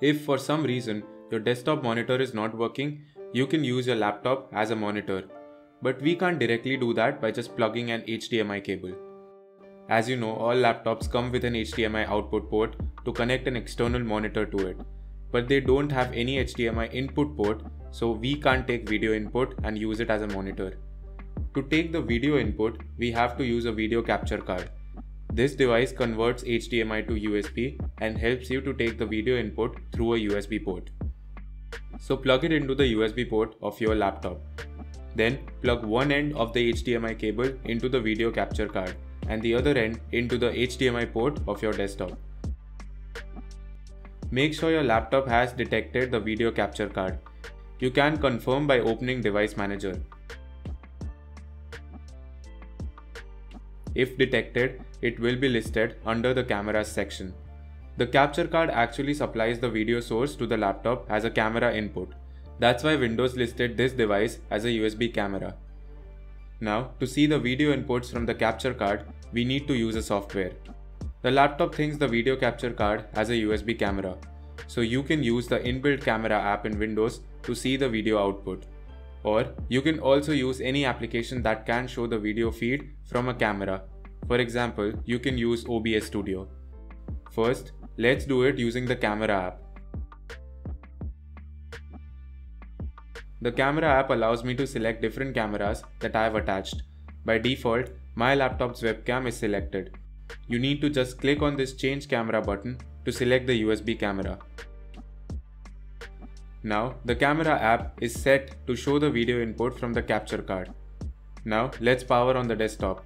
If for some reason your desktop monitor is not working, you can use your laptop as a monitor. But we can't directly do that by just plugging an HDMI cable. As you know, all laptops come with an HDMI output port to connect an external monitor to it. But they don't have any HDMI input port, so we can't take video input and use it as a monitor. To take the video input, we have to use a video capture card. This device converts HDMI to USB and helps you to take the video input through a USB port. So plug it into the USB port of your laptop. Then plug one end of the HDMI cable into the video capture card and the other end into the HDMI port of your desktop. Make sure your laptop has detected the video capture card. You can confirm by opening Device Manager. If detected, it will be listed under the cameras section. The capture card actually supplies the video source to the laptop as a camera input. That's why Windows listed this device as a USB camera. Now, to see the video inputs from the capture card, we need to use a software. The laptop thinks the video capture card as a USB camera, so you can use the inbuilt camera app in Windows to see the video output. Or you can also use any application that can show the video feed from a camera. For example, you can use OBS Studio. First, Let's do it using the camera app. The camera app allows me to select different cameras that I have attached. By default, my laptop's webcam is selected. You need to just click on this change camera button to select the USB camera. Now, the camera app is set to show the video input from the capture card. Now, let's power on the desktop.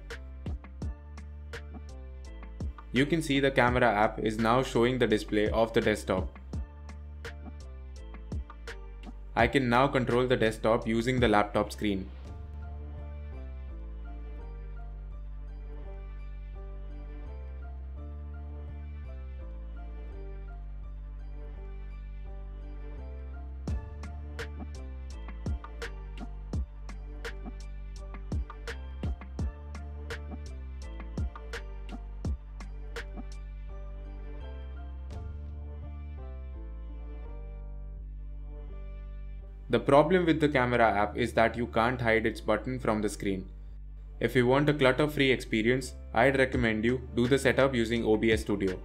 You can see the camera app is now showing the display of the desktop. I can now control the desktop using the laptop screen. The problem with the camera app is that you can't hide its button from the screen. If you want a clutter-free experience, I'd recommend you do the setup using OBS Studio.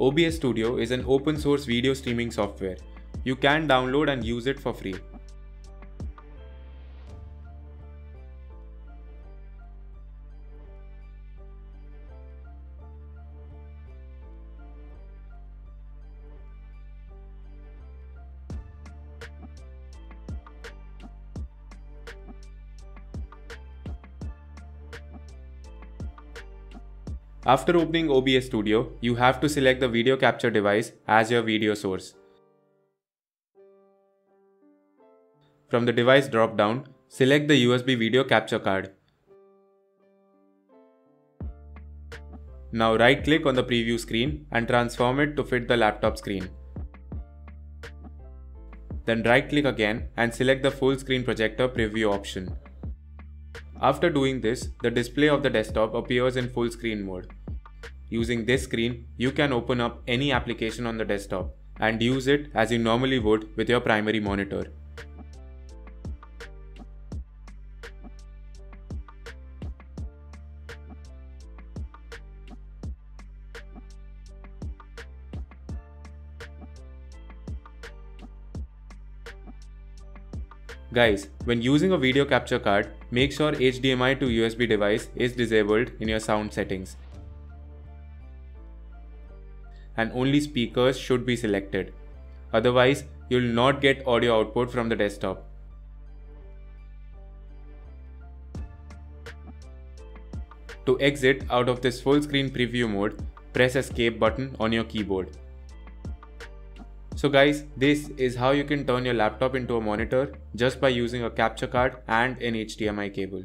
OBS Studio is an open source video streaming software. You can download and use it for free. After opening OBS Studio, you have to select the video capture device as your video source. From the device drop-down, select the USB video capture card. Now right-click on the preview screen and transform it to fit the laptop screen. Then right-click again and select the full screen projector preview option. After doing this, the display of the desktop appears in full screen mode. Using this screen, you can open up any application on the desktop and use it as you normally would with your primary monitor. Guys, when using a video capture card, make sure HDMI to USB device is disabled in your sound settings. And only speakers should be selected. Otherwise, you'll not get audio output from the desktop. To exit out of this full screen preview mode, press escape button on your keyboard. So guys, this is how you can turn your laptop into a monitor just by using a capture card and an HDMI cable.